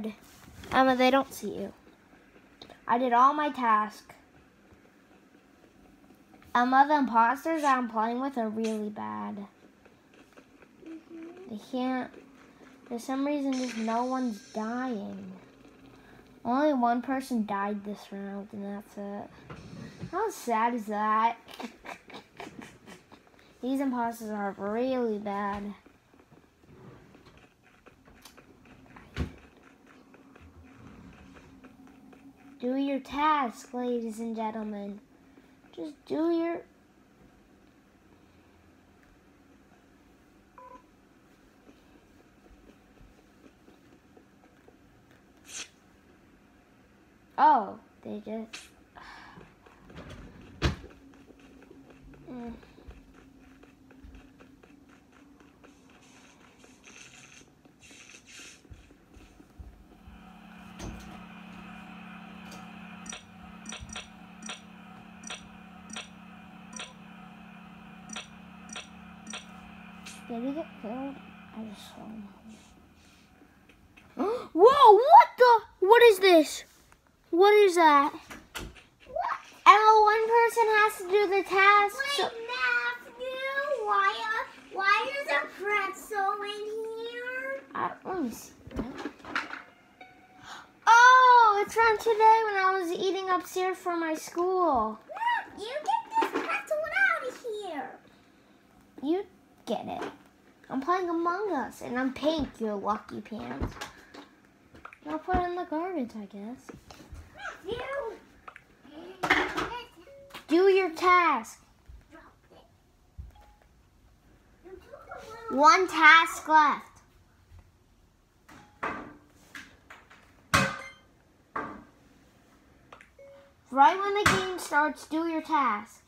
good. Emma, they don't see you. I did all my task. Emma, the imposters that I'm playing with are really bad. They can't. For some reason, just no one's dying. Only one person died this round, and that's it. How sad is that? These imposters are really bad. Do your task, ladies and gentlemen. Just do your. Oh, they just. Mm. Did he get killed? I just saw him. Whoa, what the? What is this? What is that? What? Emma, one person has to do the task. Wait, so- Matthew, why, uh, why is a pretzel in here? I, let me see. Oh, it's from today when I was eating upstairs for my school. You get this pretzel out of here. You get it. I'm playing Among Us, and I'm pink, you lucky pants. I'll put it in the garbage, I guess. Do your task. One task left. Right when the game starts, do your task.